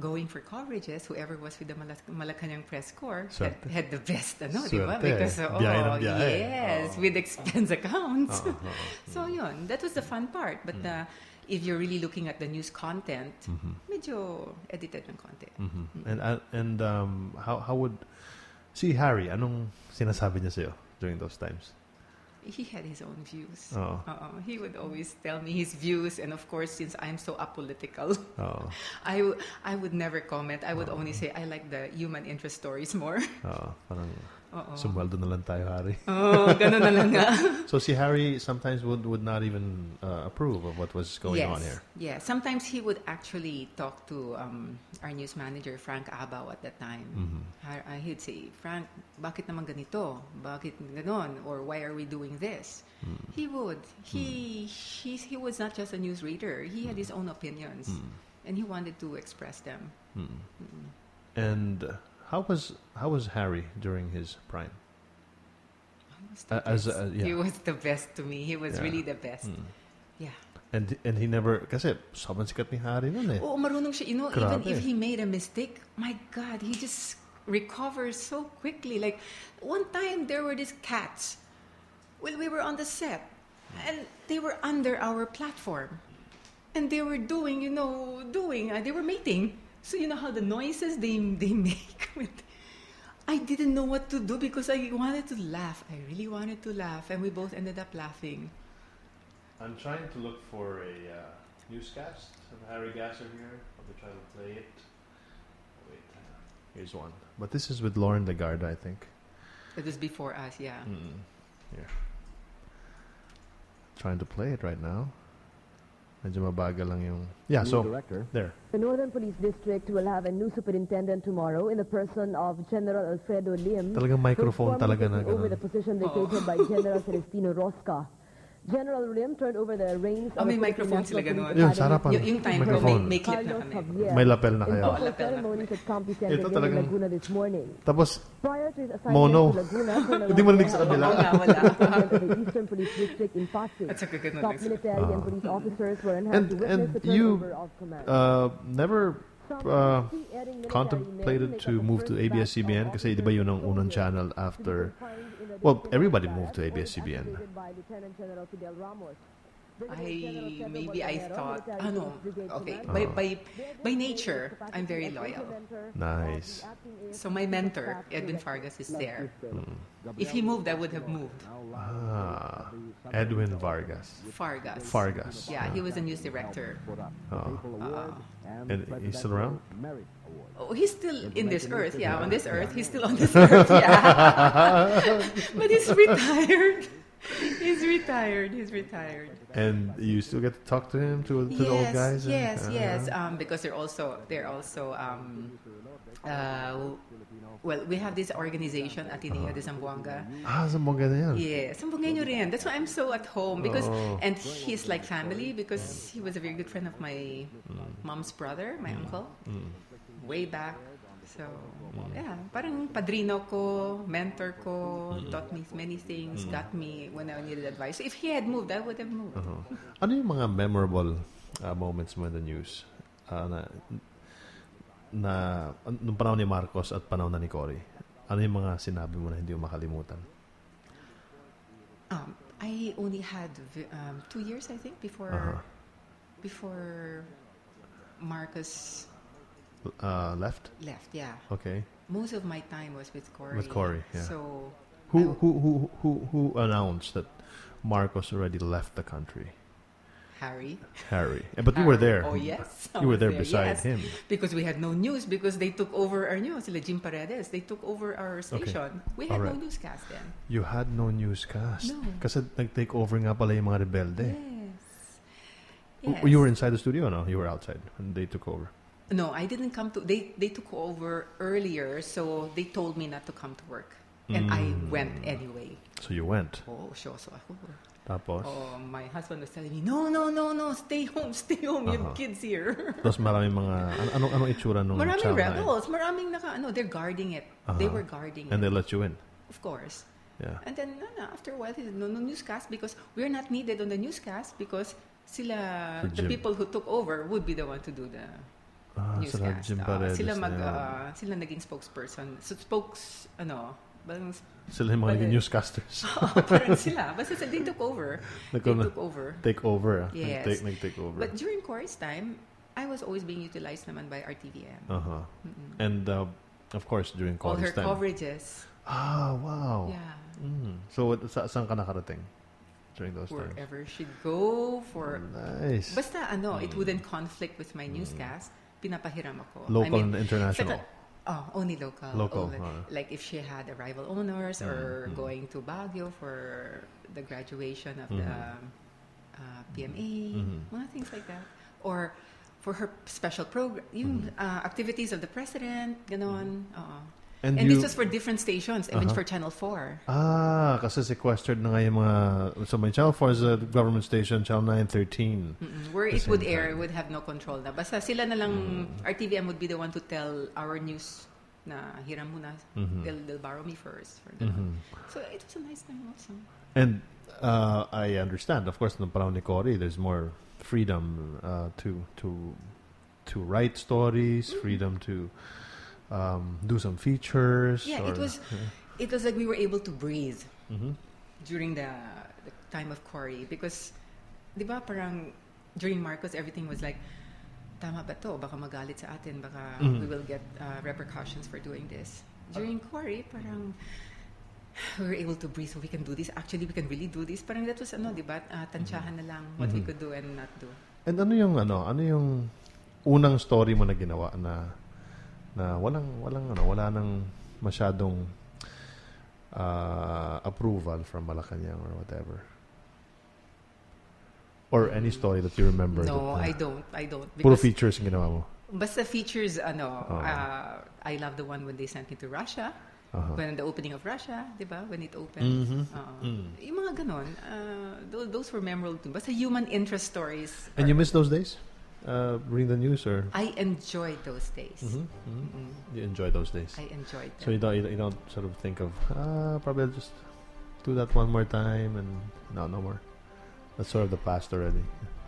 going for coverages, whoever was with the Malacanang press corps had, had the best, ano, di ba? Because, oh, Biyahe ng biyahe. yes, Oo. with expense accounts. Oo, oo. so, yun, that was the fun part. But uh, if you're really looking at the news content, medyo edited ng konti. Mm-hmm. And uh, and um, how how would si Harry? Anong sinasabi niya sa'yo during those times? He had his own views. Oo. Oo. He would always tell me his views. And of course, since I'm so apolitical, Oo. Oh. I, w- I would never comment. I would only say I like the human interest stories more. Oh, parang Oo. sumweldo na lang tayo, Harry. Oh, ganun na lang nga. So si Harry sometimes would would not even uh, approve of what was going yes. on here. Yeah. Sometimes he would actually talk to um, our news manager, Frank Abao, at that time. Mm-hmm. Uh, he'd say, Frank, bakit naman ganito? Bakit ganon? Or why are we doing this? Mm. He would. He, he, he was not just a news reader. He had his own opinions. Mm. And he wanted to express them. And uh, how was how was Harry during his prime? A- as a- yeah. He was the best to me. He was Yeah. really the best. Yeah. And and he never kasi sobrang sikat ni Harry nun eh. Oo, marunong siya. You know, Grabe. even if he made a mistake, my God, he just recovers so quickly. Like, one time there were these cats. Well, we were on the set, and they were under our platform. And they were doing, you know, doing, uh, they were mating. So, you know how the noises they, they make with... I didn't know what to do because I wanted to laugh. I really wanted to laugh. And we both ended up laughing. I'm trying to look for a uh, newscast of Harry Gasser here. Let me try to play it. Wait, uh, here's one. But this is with Loren Legarda, I think. It was before us, yeah. Mm. Here. Trying to play it right now. Medyo mabagal lang yung... Yeah, so... director. There. The Northern Police District will have a new superintendent tomorrow in the person of General Alfredo Lim. Talagang microphone talaga na taking over ganun. the position vacated by General Celestino Rosca. General Lim turned over the reins Oh, of may the Philippine microphone sila National ganun. Police Yun, sa harapan. Yung, yung time ko, may, may clip na kami. Javier. May lapel na in kayo. official lapel na ceremonies at Campi Ito Center here in talagang- Laguna this morning. Tapos, Prior to his assignment Mono. to Laguna, Hindi mo narinig sa kabila. Wala, wala. President of the Eastern Police District in Pasig. At saka ganun Top lang military and police officers were on hand And- to witness and the you, turnover of command. uh, never uh, key airing military contemplated to move to ABS-CBN of kasi di ba yun ang unang channel after confined in a well, everybody moved to ABS-CBN. activated by Lieutenant General Fidel Ramos. Brigadier I maybe I thought ano police okay by by by nature I'm very loyal Nice. of the acting AFP so my mentor Edwin. Fargas is there Hmm. if he moved I would have moved Ah, Edwin Vargas. Fargas Fargas. yeah he was a news director Oh. Uh, And he's still around? Oh he's still in this earth yeah on this earth he's still on this earth yeah but he's retired he's retired he's retired And you still get to talk to him, to, to the old guys? and- Yes, uh, yes. Um, because they're also they're also um, uh, well, we have this organization Ateneo de Zamboanga. Ah, sa Monga na yan. Yeah, Zamboangueño rin. That's why I'm so at home because Oh. and he's like family because he was a very good friend of my mom's brother, my uncle, way back. So yeah, parang padrino ko, mentor ko, taught me many things, got me when I needed advice. So if he had moved, I would have moved. Uh-huh. Ano yung mga memorable uh, moments mo in the news? Uh, na, na, nung panahon ni Marcos at panahon na ni Cory? Ano yung mga sinabi mo na hindi mo makalimutan? Um, I only had um, two years, I think, before Uh-huh. before Marcus Uh, left? left. Yeah, Okay. most of my time was with Cory. With Cory. yeah. So Who, who, who, who, who announced that Marcos already left the country? Harry. Harry. Eh, But you were there. Oh yes, I You were was there beside yes. him. because we had no news because they took over our news. Sila Jim Paredes, they took over our station. Okay. We had Alright. no newscast then. You had no newscast. No. Kasi nag-take over nga pala yung mga rebelde. Yes. Yes. You were inside the studio or no? You were outside and they took over. No, I didn't come to. They they took over earlier, so they told me not to come to work, and I Mm. went anyway. So you went. Oh, sure, so ako. Tapos, Oh, my husband was telling me, no, no, no, no, stay home, stay home. You have Uh-huh. kids here. tapos maraming mga, an- anong, anong itsura nung maraming na yun? rebels, maraming naka, ano, they're guarding it. They Uh-huh. were guarding it. And they let you in. of course. Yeah. And then, ano, after a while, no, no newscast because we're not needed on the newscast because sila, the people who took over would be the one to do the Ah, sila newscast. Ah, Paredes sila na mag, yun. ah, sila naging spokesperson. So, spokes, ano, parang Sila yung mga naging newscasters. parang sila. Basta sa- they took over. They na- took over. take over. ah. Yes. Nag-take, nag-take over. But during Corey's time, I was always being utilized naman by RTVM. uh-huh. And uh, of course, during All her time. coverages. Ah, wow. Yeah. Mm. So, sa, saan ka nakarating during those times? Wherever she'd go for... Nice. Basta ano, it wouldn't conflict with my newscast. Pinapahiram ako. Local I mean, and international. saka- oh, only local. Local, Only- ah. Like if she had arrival owners or Mm, mm. going to Baguio for the graduation of the Mhm. uh, PMA, Mhm. mga things like that. Or for her special program, yung Mm-hmm. uh, activities of the president, ganon. oo. And And, you- this was for different stations, even Uh-huh. for Channel 4. Ah, kasi sequestered na nga yung mga... So, may Channel 4 is a government station, Channel 9, 13. Mm-mm. Where it would air, time. Mm. would have no control na. Basta sila na lang, RTVM would be the one to tell our news na hiram muna. Mhm. They'll, they'll borrow me first. For. Mhm. So it was a nice time also. And uh, I understand, of course, no panahon ni Cory, there's more freedom uh, to to to write stories, Mm-hmm. freedom to um, do some features. Yeah, or, it was it was like we were able to breathe Mhm. during the, the time of Cory because, di ba parang during Marcos everything was like, tama ba to? Baka magalit sa atin, baka Mhm. we will get uh, repercussions for doing this. During Cory, parang we were able to breathe so we can do this. Actually, we can really do this. Parang that was ano, di ba? Uh, tansyahan na lang what we Mhm. could do and not do. And ano yung ano, ano yung unang story mo na ginawa na na walang walang ano, wala nang masyadong uh, approval from Malacanang or whatever. Or any story that you remember. No, that, I don't. I don't. Puro Because features yung ginawa mo. Basta features, ano, Oh. uh, I love the one when they sent me to Russia. Uh-huh. When the opening of Russia, di ba? When it opened. Mhm. Oo. Mm. Yung mga ganon. Uh, those, those were memorable too. Basta human interest stories. And are- you miss those days? Uh, reading the news or? I enjoyed those days. Mhm, mhm. Mm. You enjoy those days. I enjoyed them. So you don't you don't- you don't sort of think of ah probably I'll just do that one more time and no no more. That's sort of the past already.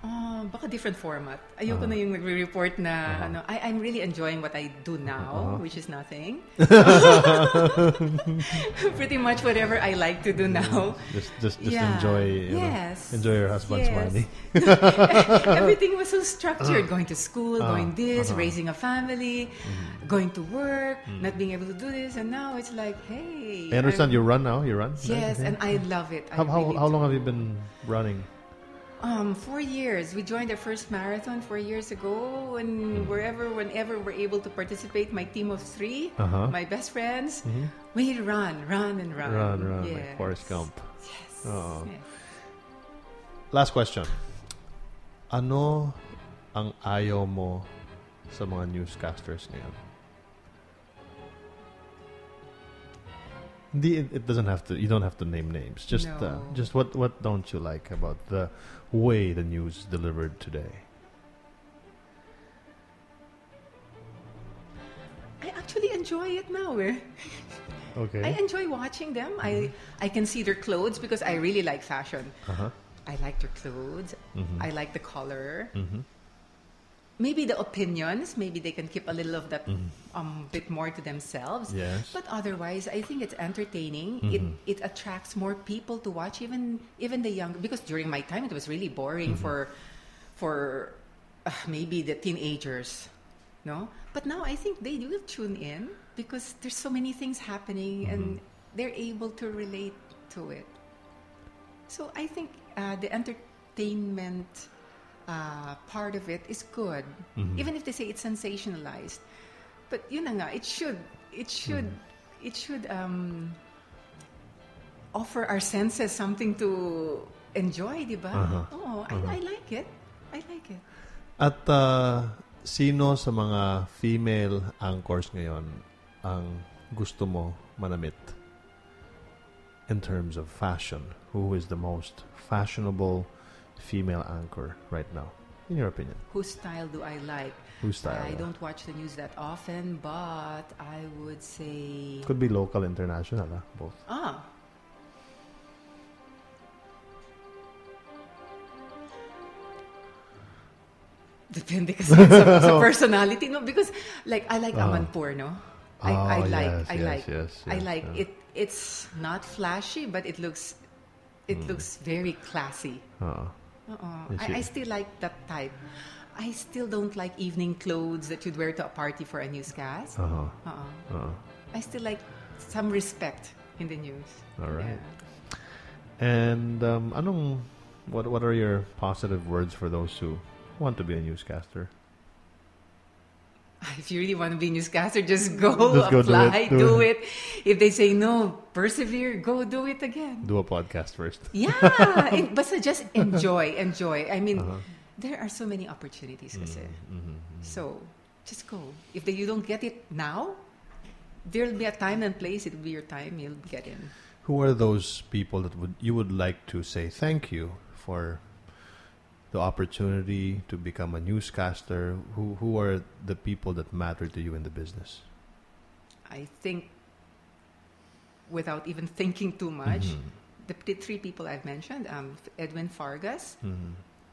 Ah, baka different format. Ayoko Uh-huh. na yung nagre-report na, Uh-huh. ano, I, I'm really enjoying what I do now, Uh-huh. which is nothing. Pretty much whatever I like to do now. Just just just Yeah. enjoy you know, Yes. enjoy your husband's Yes. money. Everything was so structured. Going to school, Uh, going this, uh-huh. raising a family, Mm-hmm. going to work, not being able to do this, and now it's like, hey. I understand I'm- you run now. You run. Yes, Okay. and I love it. How how, really how do. long have you been running? Um, four years. We joined our first marathon four years ago, and wherever, whenever we're able to participate, my team of 3 Uh-huh. my best friends, we run, run, and run. Run, run, yes. like Forrest Gump. Yes. Oo. yes. Last question. Ano ang ayaw mo sa mga newscasters ngayon? Hindi, it, doesn't have to. You don't have to name names. Just, uh, just what what don't you like about the way the news is delivered today? I actually enjoy it now. Okay. I enjoy watching them. I I can see their clothes because I really like fashion. uh-huh. I like their clothes. Mhm. I like the color. Mhm. Maybe the opinions. Maybe they can keep a little of that um bit more to themselves. Mm-hmm. Yes. But otherwise, I think it's entertaining. It Mhm. it attracts more people to watch, even even the young. Because during my time, it was really boring Mm-hmm. for for uh, maybe the teenagers, no. But now I think they will tune in because there's so many things happening, and Mm-hmm. they're able to relate to it. So I think uh, the entertainment uh, part of it is good, Mhm. even if they say it's sensationalized. But yun na nga, it should, it should, Mm-hmm. it should um, offer our senses something to enjoy, di ba? Uh-huh. Oh, Uh-huh. I, I like it. I like it. At uh, sino sa mga female anchors ngayon ang gusto mo manamit in terms of fashion? Who is the most fashionable female anchor right now, in your opinion? Whose style do I like? Whose style? I don't watch the news that often, but I would say Could be local, international, ah, both. ah. Depende kasi sa, sa personality, no? Because, like, I like Ah. Amanpour, no? I, Oh, I like, yes, I yes, like, yes, I like yeah. it. It's not flashy, but it looks, it Hmm. looks very classy. Oo. Uh-uh. I, I still like that type. I still don't like evening clothes that you'd wear to a party for a newscast. Uh-huh. Uh-uh. Uh-huh. I still like some respect in the news. All right. Yeah. And um, anong, what, what are your positive words for those who want to be a newscaster? If you really want to be a newscaster, just go, Just go do apply, it, do do, it. it. If they say no, persevere, go do it again. Do a podcast first. Yeah, but basta just enjoy, enjoy. I mean, Uh-huh. there are so many opportunities kasi. Mm-hmm. So, just go. If they, you don't get it now, there'll be a time and place. It'll be your time. You'll get in. Who are those people that would you would like to say thank you for the opportunity to become a newscaster? Who who are the people that matter to you in the business? I think, without even thinking too much, the, the three people I've mentioned, um, Edwin Fargas,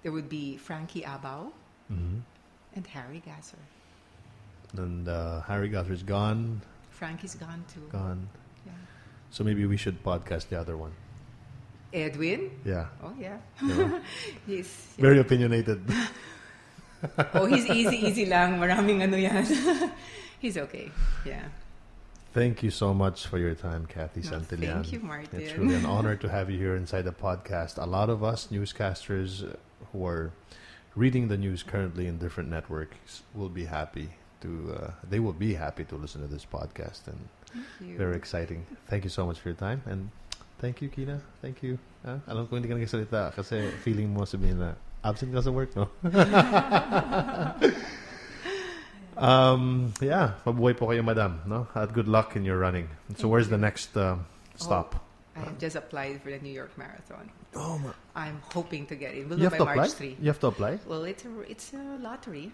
there would be Frankie Abao, and Harry Gasser. And uh, Harry Gasser's gone, Frankie's gone too. gone. Yeah. So maybe we should podcast the other one. Edwin? Yeah. Oh yeah. Diba? he's Very opinionated. Oh, he's easy easy lang. Maraming ano yan. he's okay. Yeah. Thank you so much for your time, Cathy No, Santillan. thank you, Martin. It's really an honor to have you here inside the podcast. A lot of us newscasters who are reading the news currently in different networks will be happy to. Uh, they will be happy to listen to this podcast, and Thank you. very exciting. Thank you so much for your time, and thank you, Kina. Thank you. Ah, alam ko hindi ka nagsalita kasi feeling mo sabihin na absent ka sa work, no? um, yeah, mabuhay po kayo, madam, no? At good luck in your running. So Thank where's you. the next um, stop? I have just applied for the New York Marathon. Oh, ma- I'm hoping to get in. We'll you do have to by apply? March 3. You have to apply? Well, it's a, it's a lottery.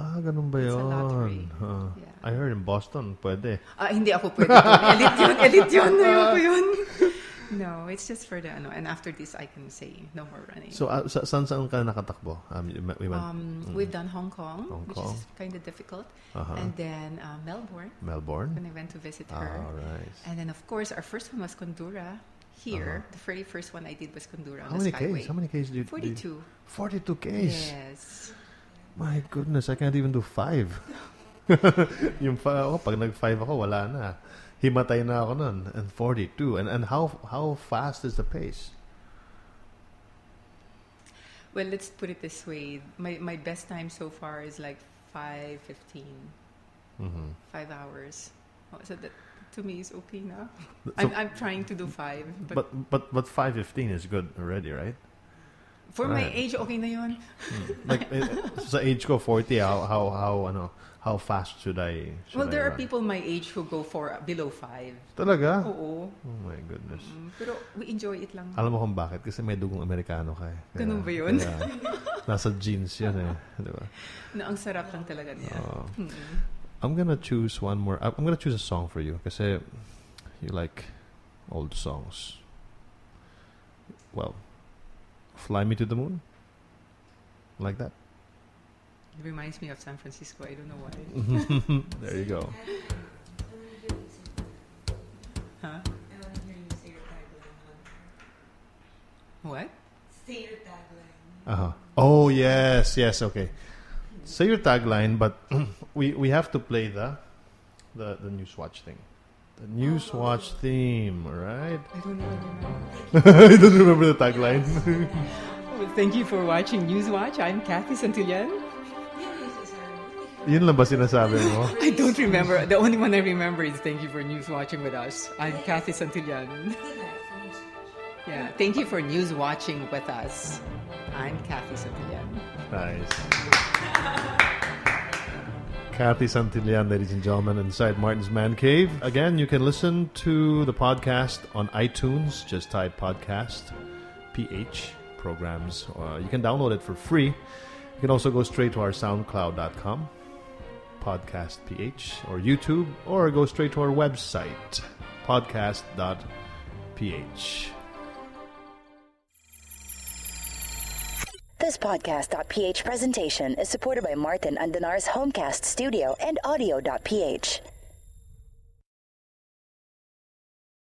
Ah, ganun ba It's a lottery. Ah, Yeah. I heard in Boston, pwede. Ah, hindi ako pwede. Elite yun, elite yun. Ayoko yun. No, it's just for the ano. And after this, I can say no more running. So, uh, sa, saan saan ka nakatakbo? Um, we went um, We've done Hong Kong, Hong which Kong. is kind of difficult. Uh-huh. And then uh, Melbourne, Melbourne. when I went to visit Ah, her. all right. And then, of course, our first one was Condura. Here, the very first one I did was Condura Uh-huh. How many Skyway. Ks? How many Ks do you 42. 42 Ks? Yes. My goodness, I can't even do five. yung fa- oh, pag nag-five ako, wala na. Himatay na ako nun. And 42. And and how how fast is the pace? Well, let's put it this way. My, my best time so far is like 5.15, Mm-hmm. five hours. Oh, so that to me is okay now. So- I'm, I'm trying to do five. But, But but but 515 is good already, right? For my age, okay na yun. Like eh, sa age ko 40, how how how ano, how fast should I should well, I there are run? people my age who go for below five. Talaga? Oo. Oh my goodness. Mm, Pero we enjoy it lang. Alam mo kung bakit? Kasi may dugong Amerikano ka eh. Ganun ba yun? kaya nasa genes yun eh. Di ba? Na ang sarap lang talaga niya. Oo. Mm. I'm gonna choose one more. I'm gonna choose a song for you kasi you like old songs. Well, Fly Me to the Moon? Like that? It reminds me of San Francisco. I don't know why. there you go. Huh? What? Say your tagline. Uh-huh. Oh yes, yes, okay. Say your tagline, but we we have to play the the the news watch thing. The news watch theme, all right? I don't know. I don't remember the tagline. Well, thank you for watching Newswatch. I'm Cathy Santillan. Yun lang ba sinasabi mo? I don't remember. The only one I remember is thank you for news watching with us. I'm Cathy Santillan. Yeah, thank you for news watching with us. I'm Cathy Santillan. Nice. Cathy Santillan, ladies and gentlemen, inside Martin's Man Cave. Again, you can listen to the podcast on iTunes. Just type podcast PH programs. Uh, you can download it for free. You can also go straight to our SoundCloud.com, podcast PH, or YouTube, or go straight to our website, podcast.ph. This podcast.ph presentation is supported by Martin Andanar's Homecast Studio and Audio.ph.